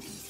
Podcast.